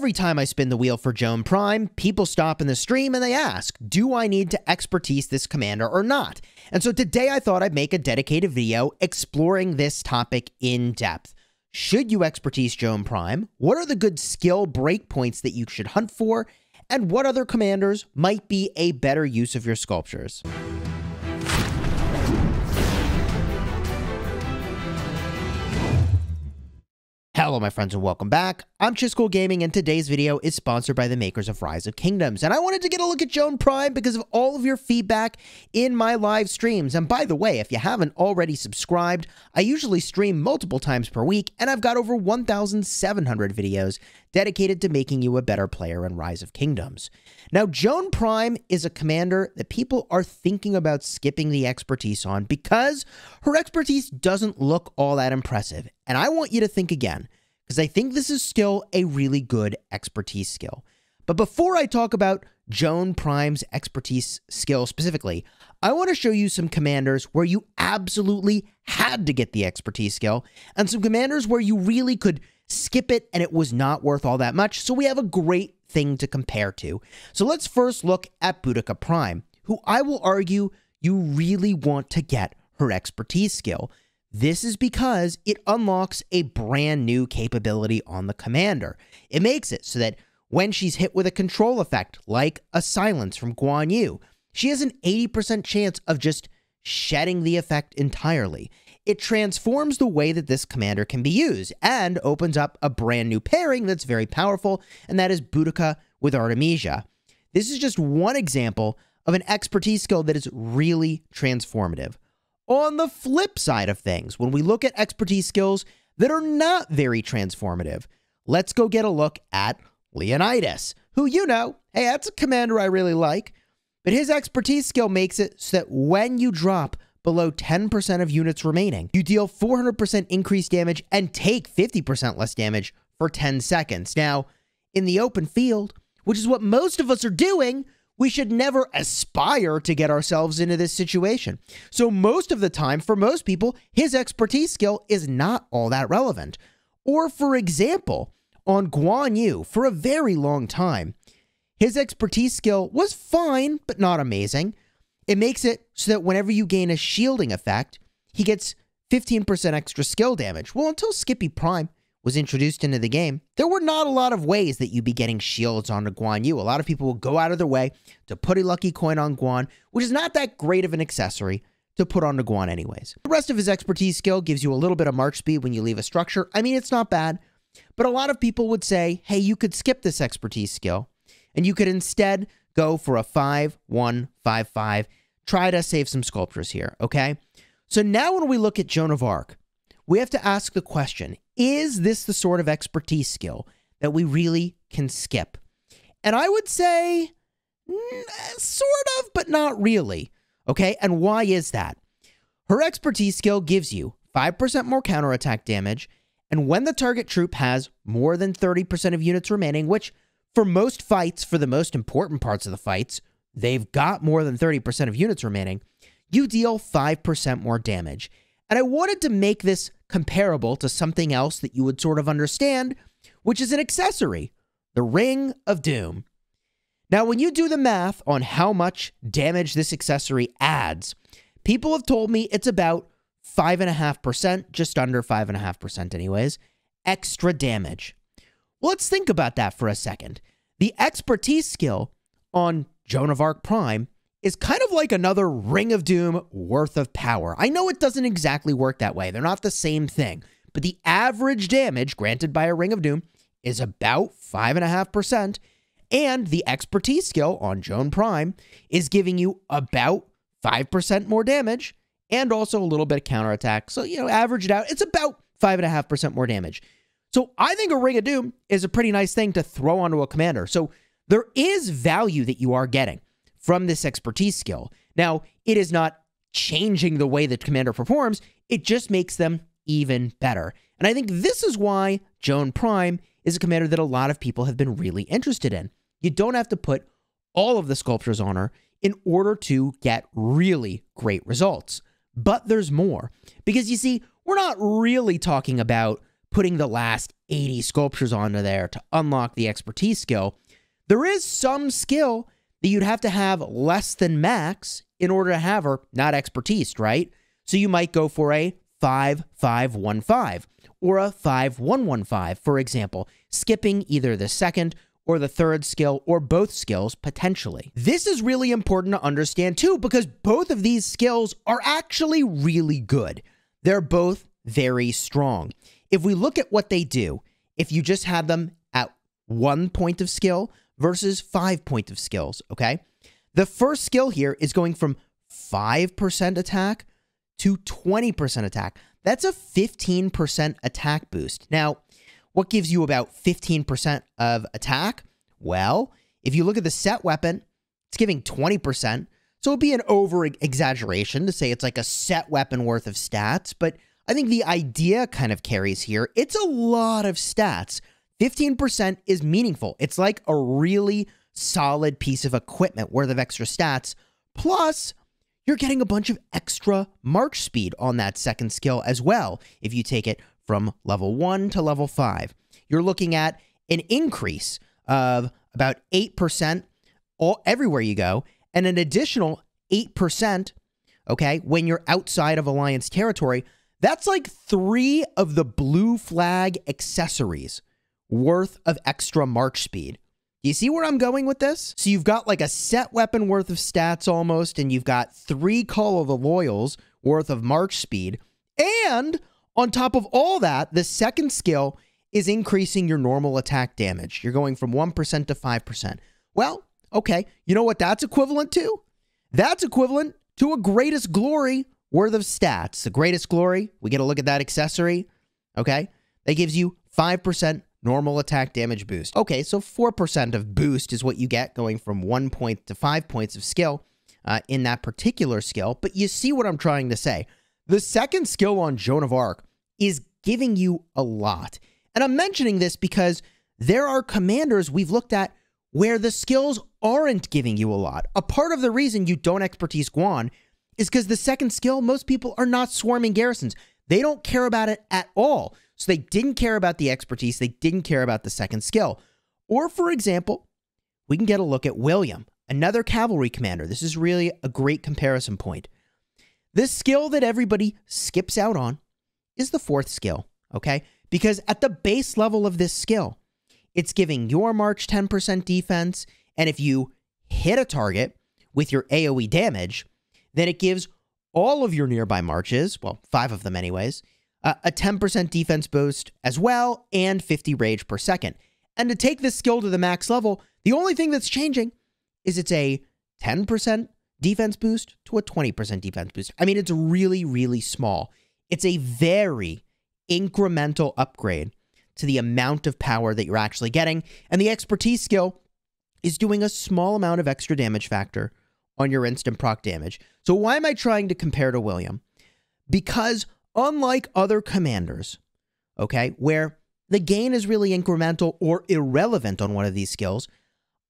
Every time I spin the wheel for Joan Prime, people stop in the stream and they ask, do I need to expertise this commander or not? And so today I thought I'd make a dedicated video exploring this topic in depth. Should you expertise Joan Prime? What are the good skill breakpoints that you should hunt for? And what other commanders might be a better use of your sculptures? Hello, my friends, and welcome back. I'm Chisgule Gaming, and today's video is sponsored by the makers of Rise of Kingdoms. And I wanted to get a look at Joan Prime because of all of your feedback in my live streams. And by the way, if you haven't already subscribed, I usually stream multiple times per week, and I've got over 1,700 videos dedicated to making you a better player in Rise of Kingdoms. Now, Joan Prime is a commander that people are thinking about skipping the expertise on because her expertise doesn't look all that impressive. And I want you to think again because I think this is still a really good expertise skill. But before I talk about Joan Prime's expertise skill specifically, I want to show you some commanders where you absolutely had to get the expertise skill, and some commanders where you really could skip it and it was not worth all that much. So we have a great thing to compare to. So let's first look at Boudica Prime, who I will argue you really want to get her expertise skill. This is because it unlocks a brand new capability on the commander. It makes it so that when she's hit with a control effect, like a silence from Guan Yu, she has an 80% chance of just shedding the effect entirely. It transforms the way that this commander can be used and opens up a brand new pairing that's very powerful, and that is Boudica with Artemisia. This is just one example of an expertise skill that is really transformative. On the flip side of things, when we look at expertise skills that are not very transformative, let's go get a look at Leonidas, who you know, hey, that's a commander I really like, but his expertise skill makes it so that when you drop below 10% of units remaining, you deal 400% increased damage and take 50% less damage for 10 seconds. Now, in the open field, which is what most of us are doing, we should never aspire to get ourselves into this situation. So, most of the time, for most people, his expertise skill is not all that relevant. Or, for example, on Guan Yu, for a very long time, his expertise skill was fine, but not amazing. It makes it so that whenever you gain a shielding effect, he gets 15% extra skill damage. Well, until Skippy Prime, was introduced into the game, there were not a lot of ways that you'd be getting shields onto Guan Yu. A lot of people will go out of their way to put a lucky coin on Guan, which is not that great of an accessory to put onto Guan anyways. The rest of his expertise skill gives you a little bit of march speed when you leave a structure. I mean, it's not bad, but a lot of people would say, hey, you could skip this expertise skill and you could instead go for a 5 1 5 5. Try to save some sculptures here, okay? So now when we look at Joan of Arc, we have to ask the question is this the sort of expertise skill that we really can skip? And I would say, sort of, but not really. Okay, and why is that? Her expertise skill gives you 5% more counterattack damage, and when the target troop has more than 30% of units remaining, which for most fights, for the most important parts of the fights, they've got more than 30% of units remaining, you deal 5% more damage. And I wanted to make this comparable to something else that you would sort of understand, which is an accessory the Ring of Doom. Now, when you do the math on how much damage this accessory adds, people have told me it's about 5.5%, just under 5.5%, anyways, extra damage. Well, let's think about that for a second. The expertise skill on Joan of Arc Prime is kind of like another Ring of Doom worth of power. I know it doesn't exactly work that way, they're not the same thing, but the average damage granted by a Ring of Doom is about 5.5%, and the expertise skill on Joan Prime is giving you about 5% more damage and also a little bit of counterattack. So, you know, average it out, it's about 5.5% more damage. So, I think a Ring of Doom is a pretty nice thing to throw onto a commander. So, there is value that you are getting from this expertise skill. Now, it is not changing the way that Commander performs, it just makes them even better. And I think this is why Joan Prime is a commander that a lot of people have been really interested in. You don't have to put all of the sculptures on her in order to get really great results. But there's more. Because you see, we're not really talking about putting the last 80 sculptures onto there to unlock the expertise skill, there is some skill that you'd have to have less than max in order to have her, not expertise, right? So you might go for a 5515 or a 5115, for example, skipping either the second or the third skill or both skills potentially. This is really important to understand too because both of these skills are actually really good. They're both very strong. If we look at what they do, if you just have them at one point of skill versus five point of skills, okay? The first skill here is going from 5% attack to 20% attack. That's a 15% attack boost. Now, what gives you about 15% of attack? Well, if you look at the set weapon, it's giving 20%. So it'd be an over exaggeration to say it's like a set weapon worth of stats, but I think the idea kind of carries here. It's a lot of stats. 15% is meaningful. It's like a really solid piece of equipment worth of extra stats. Plus, you're getting a bunch of extra march speed on that second skill as well if you take it from level 1 to level 5. You're looking at an increase of about 8% all everywhere you go and an additional 8% okay when you're outside of alliance territory. That's like 3 of the blue flag accessories worth of extra march speed. You see where I'm going with this? So you've got like a set weapon worth of stats almost, and you've got three Call of the Loyals worth of march speed. And on top of all that, the second skill is increasing your normal attack damage. You're going from 1% to 5%. Well, okay, you know what that's equivalent to? That's equivalent to a greatest glory worth of stats. The greatest glory, we get a look at that accessory, okay? That gives you 5% normal attack damage boost. Okay, so 4% of boost is what you get going from 1 point to 5 points of skill uh, in that particular skill. But you see what I'm trying to say. The second skill on Joan of Arc is giving you a lot. And I'm mentioning this because there are commanders we've looked at where the skills aren't giving you a lot. A part of the reason you don't expertise Guan is because the second skill, most people are not swarming garrisons. They don't care about it at all. So they didn't care about the expertise, they didn't care about the second skill. Or, for example, we can get a look at William, another cavalry commander. This is really a great comparison point. This skill that everybody skips out on is the fourth skill, okay? Because at the base level of this skill, it's giving your march 10% defense, and if you hit a target with your AoE damage, then it gives all of your nearby marches, well, five of them anyways, uh, a 10% defense boost as well, and 50 rage per second. And to take this skill to the max level, the only thing that's changing is it's a 10% defense boost to a 20% defense boost. I mean, it's really, really small. It's a very incremental upgrade to the amount of power that you're actually getting. And the expertise skill is doing a small amount of extra damage factor on your instant proc damage. So why am I trying to compare to William? Because unlike other commanders, okay, where the gain is really incremental or irrelevant on one of these skills,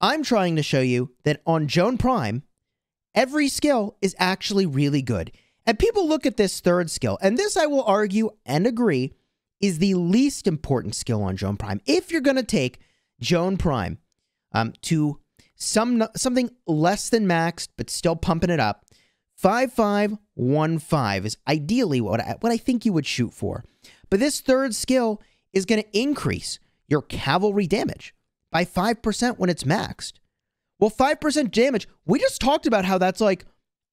I'm trying to show you that on Joan Prime, every skill is actually really good. And people look at this third skill, and this I will argue and agree is the least important skill on Joan Prime. If you're going to take Joan Prime um, to some something less than maxed, but still pumping it up, 5515 is ideally what I, what I think you would shoot for. But this third skill is going to increase your cavalry damage by 5% when it's maxed. Well, 5% damage, we just talked about how that's like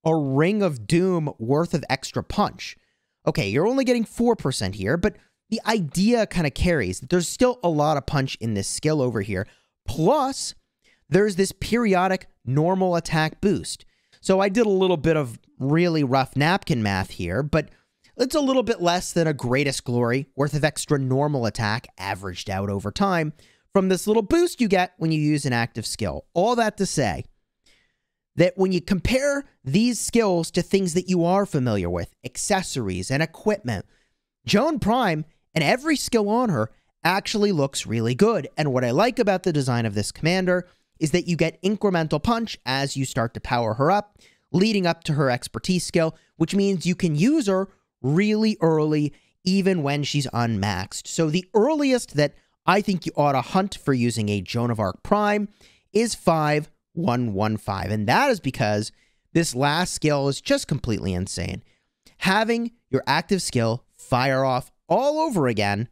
a ring of doom worth of extra punch. Okay, you're only getting 4% here, but the idea kind of carries that there's still a lot of punch in this skill over here. Plus, there's this periodic normal attack boost. So I did a little bit of really rough napkin math here, but it's a little bit less than a greatest glory worth of extra normal attack averaged out over time from this little boost you get when you use an active skill. All that to say that when you compare these skills to things that you are familiar with, accessories and equipment, Joan Prime and every skill on her actually looks really good. And what I like about the design of this commander is that you get incremental punch as you start to power her up, leading up to her expertise skill, which means you can use her really early even when she's unmaxed. So the earliest that I think you ought to hunt for using a Joan of Arc Prime is 5115. And that is because this last skill is just completely insane. Having your active skill fire off all over again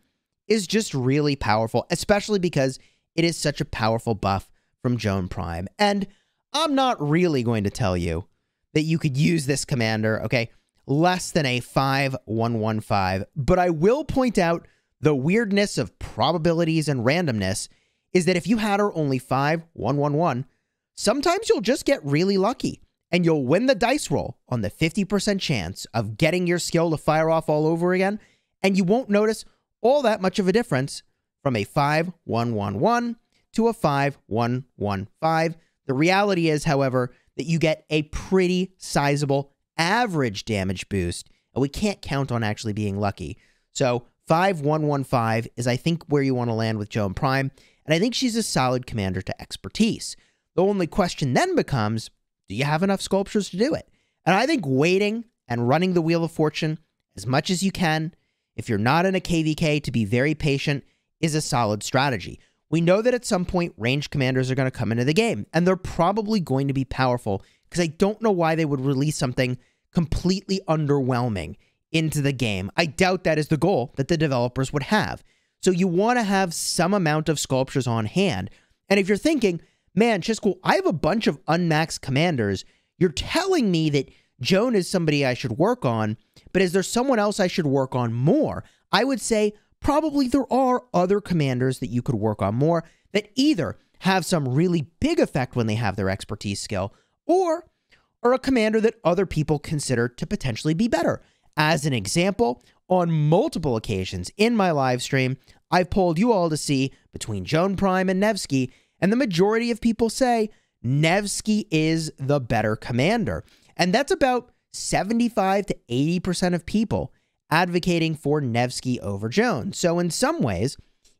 is just really powerful, especially because it is such a powerful buff from Joan Prime. And I'm not really going to tell you that you could use this commander, okay, less than a 5115, but I will point out the weirdness of probabilities and randomness is that if you had her only 5111, sometimes you'll just get really lucky and you'll win the dice roll on the 50% chance of getting your skill to fire off all over again, and you won't notice all that much of a difference from a 5111 to a 5115. The reality is, however, that you get a pretty sizable average damage boost, and we can't count on actually being lucky. So 5115 is, I think, where you want to land with Joan Prime, and I think she's a solid commander to expertise. The only question then becomes do you have enough sculptures to do it? And I think waiting and running the Wheel of Fortune as much as you can, if you're not in a KVK, to be very patient is a solid strategy. We know that at some point, range commanders are going to come into the game, and they're probably going to be powerful because I don't know why they would release something completely underwhelming into the game. I doubt that is the goal that the developers would have. So you want to have some amount of sculptures on hand. And if you're thinking, man, Chisco, I have a bunch of unmaxed commanders, you're telling me that Joan is somebody I should work on, but is there someone else I should work on more? I would say probably there are other commanders that you could work on more that either have some really big effect when they have their expertise skill, or are a commander that other people consider to potentially be better. As an example, on multiple occasions in my live stream, I've polled you all to see between Joan Prime and Nevsky, and the majority of people say Nevsky is the better commander. And that's about 75 to 80% of people advocating for Nevsky over Jones. So, in some ways,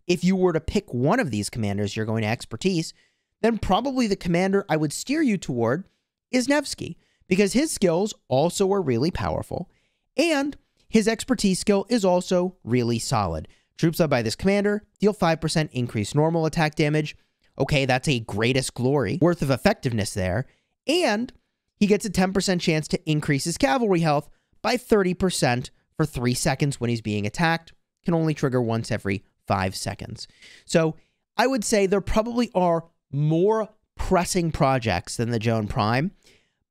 if you were to pick one of these commanders you're going to expertise, then probably the commander I would steer you toward is Nevsky, because his skills also are really powerful, and his expertise skill is also really solid. Troops led by this commander deal 5% increased normal attack damage. Okay, that's a greatest glory worth of effectiveness there. And he gets a 10% chance to increase his cavalry health by 30% for three seconds when he's being attacked. Can only trigger once every five seconds. So I would say there probably are more pressing projects than the Joan Prime.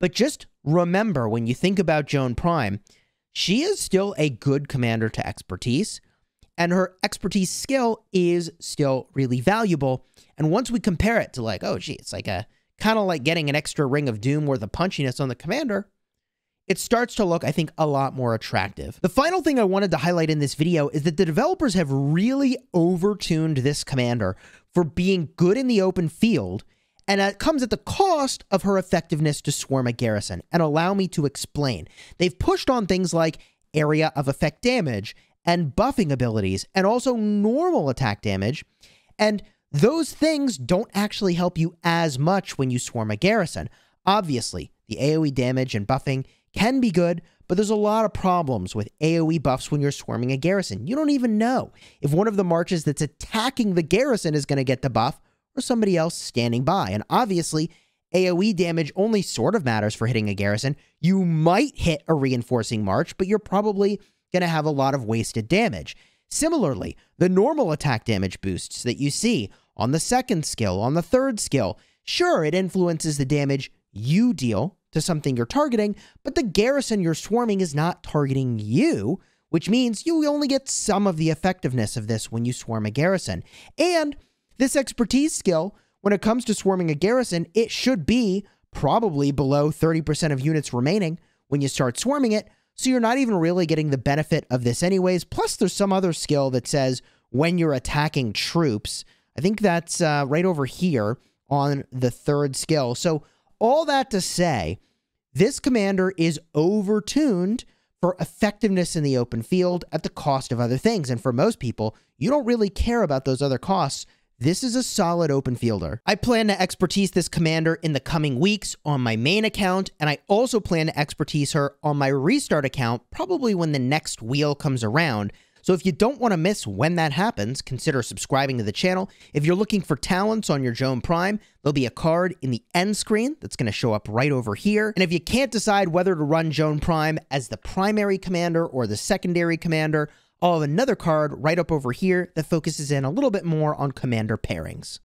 But just remember when you think about Joan Prime, she is still a good commander to expertise, and her expertise skill is still really valuable. And once we compare it to like, oh, gee, it's like a kind of like getting an extra ring of doom worth of punchiness on the commander, it starts to look, I think, a lot more attractive. The final thing I wanted to highlight in this video is that the developers have really overtuned this commander for being good in the open field, and it comes at the cost of her effectiveness to swarm a garrison. And allow me to explain. They've pushed on things like area of effect damage and buffing abilities, and also normal attack damage, and those things don't actually help you as much when you swarm a garrison. Obviously, the AoE damage and buffing can be good, but there's a lot of problems with AoE buffs when you're swarming a garrison. You don't even know if one of the marches that's attacking the garrison is going to get the buff or somebody else standing by. And obviously, AoE damage only sort of matters for hitting a garrison. You might hit a reinforcing march, but you're probably going to have a lot of wasted damage. Similarly, the normal attack damage boosts that you see on the second skill, on the third skill, sure, it influences the damage you deal to something you're targeting, but the garrison you're swarming is not targeting you, which means you only get some of the effectiveness of this when you swarm a garrison. And this expertise skill, when it comes to swarming a garrison, it should be probably below 30% of units remaining when you start swarming it, so you're not even really getting the benefit of this anyways. Plus, there's some other skill that says when you're attacking troops, I think that's uh, right over here on the third skill. So all that to say, this commander is overtuned for effectiveness in the open field at the cost of other things. And for most people, you don't really care about those other costs. This is a solid open fielder. I plan to expertise this commander in the coming weeks on my main account, and I also plan to expertise her on my restart account probably when the next wheel comes around. So if you don't want to miss when that happens, consider subscribing to the channel. If you're looking for talents on your Joan Prime, there'll be a card in the end screen that's going to show up right over here. And if you can't decide whether to run Joan Prime as the primary commander or the secondary commander, I'll have another card right up over here that focuses in a little bit more on commander pairings.